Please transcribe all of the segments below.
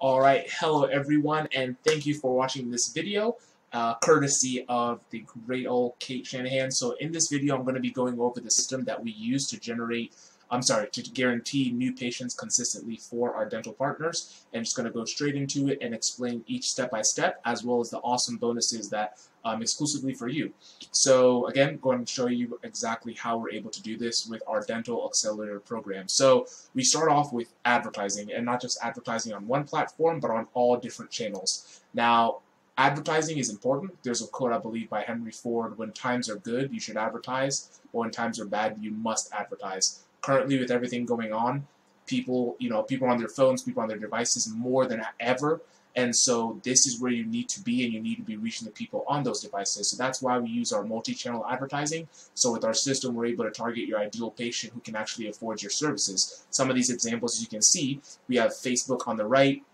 Alright, hello everyone, and thank you for watching this video, uh, courtesy of the great old Kate Shanahan. So in this video, I'm going to be going over the system that we use to generate, I'm sorry, to guarantee new patients consistently for our dental partners. And just going to go straight into it and explain each step by step, as well as the awesome bonuses that um, exclusively for you. So again, going to show you exactly how we're able to do this with our Dental Accelerator program. So we start off with advertising, and not just advertising on one platform, but on all different channels. Now, advertising is important. There's a quote, I believe, by Henry Ford, when times are good, you should advertise, but when times are bad, you must advertise. Currently, with everything going on, people, you know, people on their phones, people on their devices more than ever and so this is where you need to be and you need to be reaching the people on those devices. So that's why we use our multi-channel advertising. So with our system, we're able to target your ideal patient who can actually afford your services. Some of these examples as you can see, we have Facebook on the right,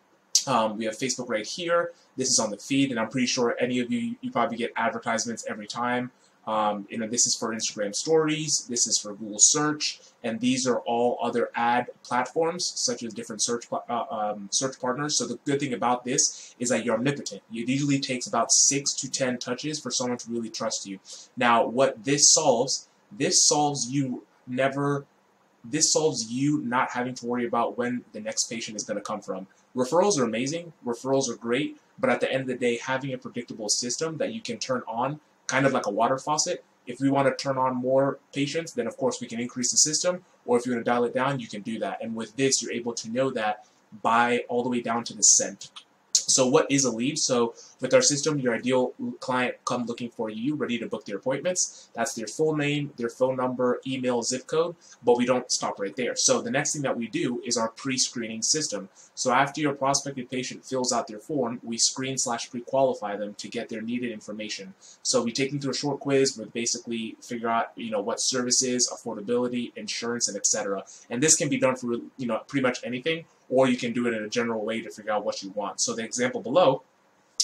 um, we have Facebook right here. This is on the feed, and I'm pretty sure any of you, you probably get advertisements every time. Um, you know, this is for Instagram stories, this is for Google search, and these are all other ad platforms, such as different search uh, um, search partners. So the good thing about this is that you're omnipotent. It usually takes about six to ten touches for someone to really trust you. Now, what this solves, this solves you never, this solves you not having to worry about when the next patient is going to come from. Referrals are amazing, referrals are great, but at the end of the day, having a predictable system that you can turn on kind of like a water faucet. If we want to turn on more patients, then of course we can increase the system, or if you want to dial it down, you can do that. And with this, you're able to know that by all the way down to the cent. So what is a lead? So with our system, your ideal client come looking for you, ready to book their appointments. That's their full name, their phone number, email, zip code, but we don't stop right there. So the next thing that we do is our pre-screening system. So after your prospective patient fills out their form, we screen slash pre-qualify them to get their needed information. So we take them through a short quiz where basically figure out, you know, what services, affordability, insurance, and etc. And this can be done for, you know, pretty much anything or you can do it in a general way to figure out what you want. So the example below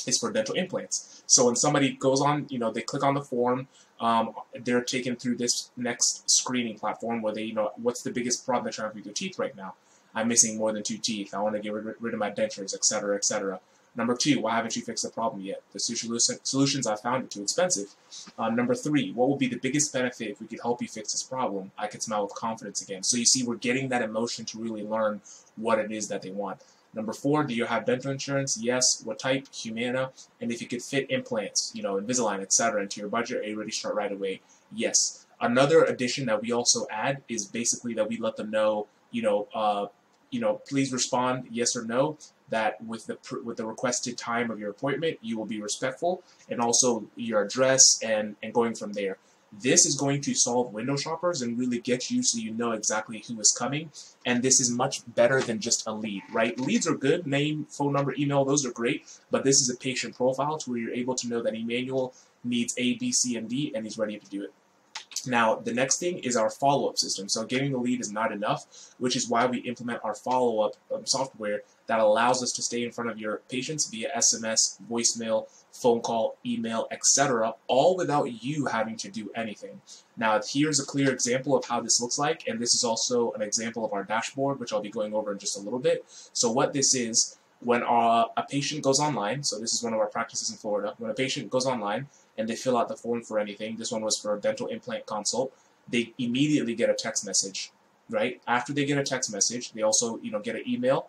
is for dental implants. So when somebody goes on, you know, they click on the form, um, they're taken through this next screening platform where they, you know, what's the biggest problem they're trying to with your teeth right now? I'm missing more than two teeth. I want to get rid, rid of my dentures, etc., etc. Number two, why haven't you fixed the problem yet? The solutions I found are too expensive. Um, number three, what would be the biggest benefit if we could help you fix this problem? I could smile with confidence again. So you see, we're getting that emotion to really learn what it is that they want. Number four, do you have dental insurance? Yes. What type? Humana. And if you could fit implants, you know, Invisalign, etc., into your budget, are you ready to start right away? Yes. Another addition that we also add is basically that we let them know, you know, uh, you know, please respond yes or no. That with the with the requested time of your appointment, you will be respectful, and also your address, and and going from there. This is going to solve window shoppers and really get you so you know exactly who is coming. And this is much better than just a lead, right? Leads are good, name, phone number, email, those are great. But this is a patient profile to where you're able to know that Emmanuel needs A, B, C, and D, and he's ready to do it. Now, the next thing is our follow-up system. So getting the lead is not enough, which is why we implement our follow-up um, software that allows us to stay in front of your patients via SMS, voicemail, phone call, email, etc., all without you having to do anything. Now, here's a clear example of how this looks like, and this is also an example of our dashboard, which I'll be going over in just a little bit. So what this is, when our, a patient goes online, so this is one of our practices in Florida, when a patient goes online and they fill out the form for anything, this one was for a dental implant consult, they immediately get a text message, right? After they get a text message, they also, you know, get an email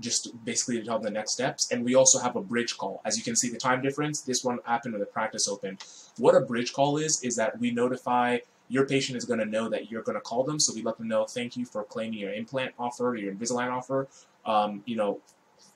just basically to tell them the next steps. And we also have a bridge call. As you can see the time difference, this one happened when the practice opened. What a bridge call is, is that we notify your patient is going to know that you're going to call them, so we let them know, thank you for claiming your implant offer, your Invisalign offer. Um, you know,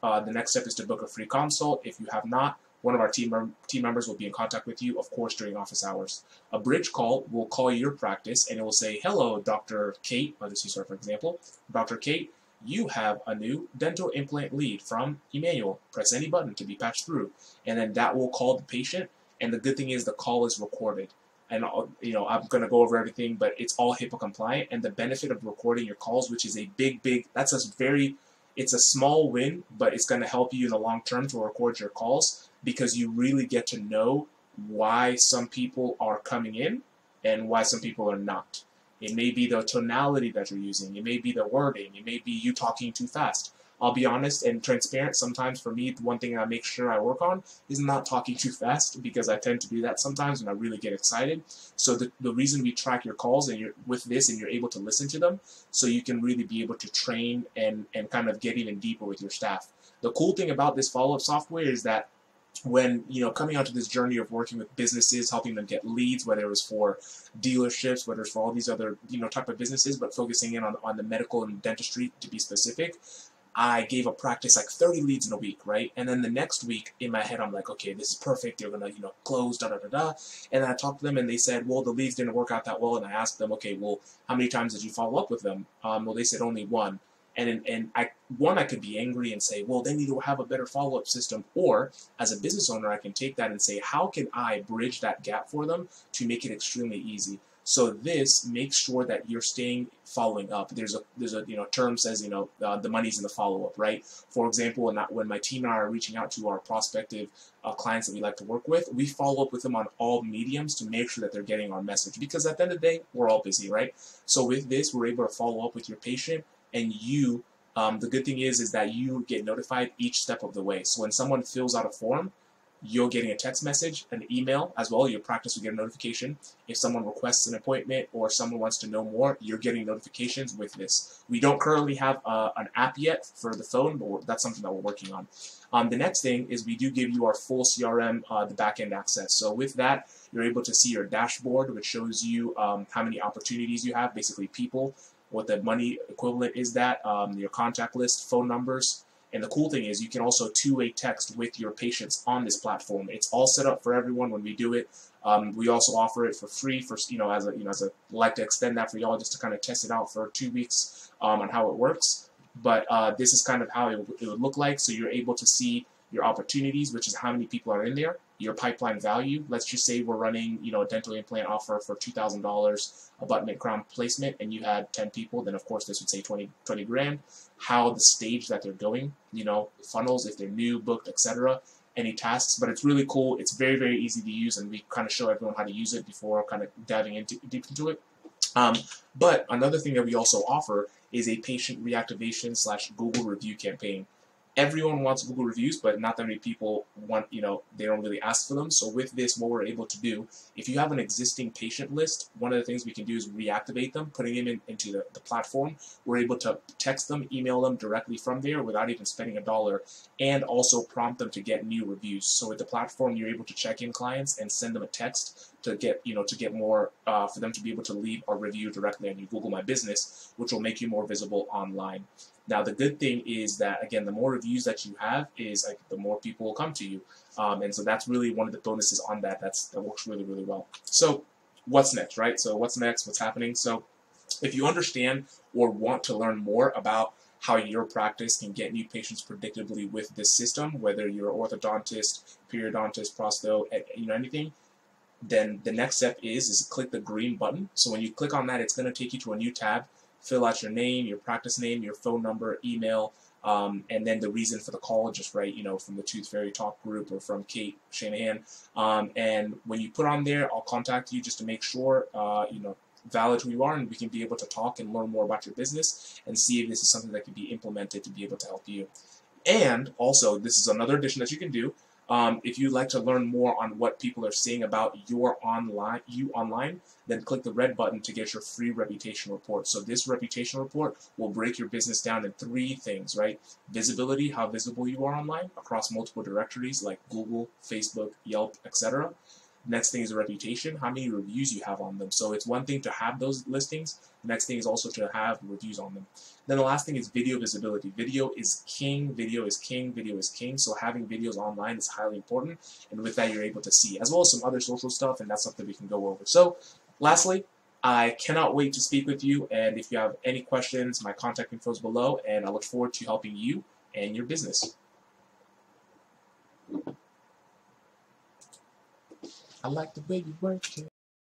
uh, the next step is to book a free consult. If you have not, one of our team, team members will be in contact with you, of course, during office hours. A bridge call will call your practice and it will say, hello, Dr. Kate, I'll use her for example. Dr. Kate, you have a new dental implant lead from Emmanuel. Press any button to be patched through. And then that will call the patient. And the good thing is the call is recorded. And, you know, I'm going to go over everything, but it's all HIPAA compliant. And the benefit of recording your calls, which is a big, big, that's a very, it's a small win, but it's going to help you in the long term to record your calls because you really get to know why some people are coming in and why some people are not. It may be the tonality that you're using. It may be the wording. It may be you talking too fast. I'll be honest and transparent. Sometimes for me, the one thing I make sure I work on is not talking too fast because I tend to do that sometimes when I really get excited. So the, the reason we track your calls and you're with this and you're able to listen to them so you can really be able to train and, and kind of get even deeper with your staff. The cool thing about this follow-up software is that when you know coming onto this journey of working with businesses, helping them get leads, whether it was for dealerships, whether it's for all these other you know type of businesses, but focusing in on, on the medical and dentistry to be specific, I gave a practice like 30 leads in a week, right? And then the next week in my head, I'm like, okay, this is perfect. They're gonna, you know, close, da da da da. And I talked to them, and they said, well, the leads didn't work out that well. And I asked them, okay, well, how many times did you follow up with them? Um, well, they said only one. And and I one I could be angry and say, well, they need to have a better follow up system. Or as a business owner, I can take that and say, how can I bridge that gap for them to make it extremely easy? So this makes sure that you're staying following up. There's a there's a you know term says you know uh, the money's in the follow up, right? For example, when, when my team and I are reaching out to our prospective uh, clients that we like to work with, we follow up with them on all mediums to make sure that they're getting our message. Because at the end of the day, we're all busy, right? So with this, we're able to follow up with your patient and you, um, the good thing is, is that you get notified each step of the way. So when someone fills out a form, you're getting a text message, an email as well. Your practice will get a notification. If someone requests an appointment or someone wants to know more, you're getting notifications with this. We don't currently have uh, an app yet for the phone, but that's something that we're working on. Um, the next thing is we do give you our full CRM, uh, the backend access. So with that, you're able to see your dashboard, which shows you um, how many opportunities you have, basically people, what the money equivalent is that, um, your contact list, phone numbers, and the cool thing is you can also two-way text with your patients on this platform. It's all set up for everyone when we do it. Um, we also offer it for free for you know as a you know as a like to extend that for y'all just to kind of test it out for two weeks um, on how it works. But uh, this is kind of how it, it would look like. So you're able to see your opportunities, which is how many people are in there, your pipeline value. Let's just say we're running, you know, a dental implant offer for $2,000, a button crown placement, and you had 10 people, then of course this would say 20, 20 grand. How the stage that they're going, you know, funnels, if they're new, booked, etc. Any tasks, but it's really cool. It's very, very easy to use, and we kind of show everyone how to use it before kind of diving into deep into it. Um, but another thing that we also offer is a patient reactivation slash Google review campaign everyone wants Google reviews, but not that many people want, you know, they don't really ask for them. So with this, what we're able to do, if you have an existing patient list, one of the things we can do is reactivate them, putting them in, into the, the platform. We're able to text them, email them directly from there without even spending a dollar, and also prompt them to get new reviews. So with the platform, you're able to check in clients and send them a text to get, you know, to get more, uh, for them to be able to leave a review directly on your Google My Business, which will make you more visible online. Now, the good thing is that, again, the more reviews that you have is like the more people will come to you. Um, and so that's really one of the bonuses on that. That's That works really, really well. So what's next, right? So what's next? What's happening? So if you understand or want to learn more about how your practice can get new patients predictably with this system, whether you're an orthodontist, periodontist, prosto, you know, anything, then the next step is, is click the green button. So when you click on that, it's going to take you to a new tab fill out your name, your practice name, your phone number, email, um, and then the reason for the call, just write, you know, from the Tooth Fairy Talk group or from Kate Shanahan. Um, and when you put on there, I'll contact you just to make sure, uh, you know, valid who you are and we can be able to talk and learn more about your business and see if this is something that can be implemented to be able to help you. And also, this is another addition that you can do. Um, if you'd like to learn more on what people are seeing about your online, you online, then click the red button to get your free reputation report. So this reputation report will break your business down in three things, right? Visibility, how visible you are online across multiple directories like Google, Facebook, Yelp, etc. Next thing is reputation, how many reviews you have on them. So it's one thing to have those listings, the next thing is also to have reviews on them. Then the last thing is video visibility. Video is king, video is king, video is king, so having videos online is highly important, and with that you're able to see, as well as some other social stuff, and that's something we can go over. So, lastly, I cannot wait to speak with you, and if you have any questions, my contact info is below, and I look forward to helping you and your business. I like the way you work it.